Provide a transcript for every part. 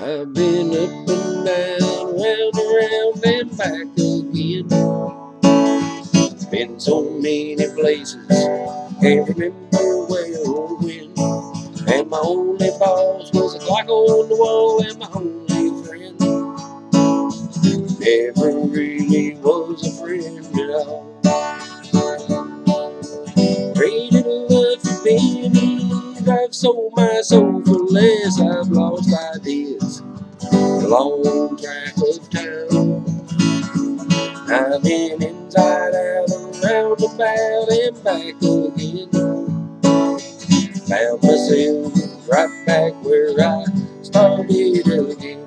I've been up and down, round and round and back again. Been so many places, can't remember where or when. And my only boss was a clock on the wall and my only friend. Never really was a friend at all. Traded love for pennies, I've sold my soul for less. I've lost ideas, long track of town. I've been inside out, around about and back again. Found myself right back where I started again.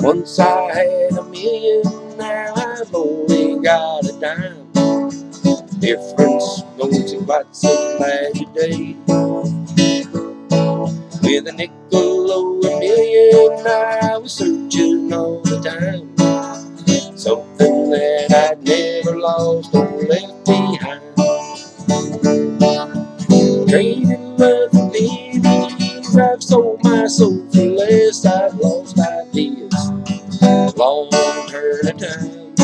Once I had a million, now I've only got a dime. Difference goes in quite some magic day. With a nickel million, I was searching all the time. Something that I'd never lost or left behind. Trading for pennies, I've sold my soul for less. I've lost ideas, long turn of time.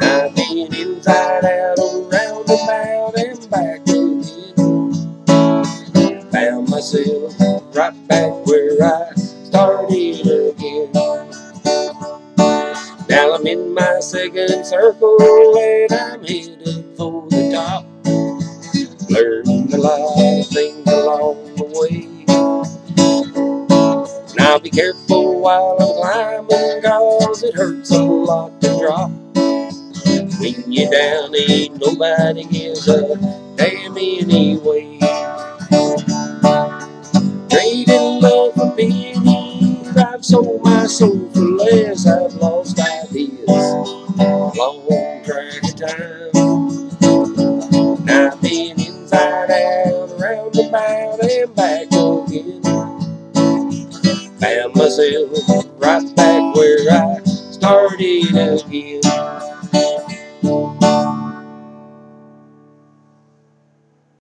I've been inside out, around about and back again. Found myself right back where I started again. Now I'm in my second circle and I'm headed for the top. Learned a lot of things along the way. Now be careful while I'm climbing, cause it hurts a lot to drop. When you're down, ain't nobody gives a I've lost ideas, long track of time. Now I've been inside out, around about and back again. Found myself right back where I started again.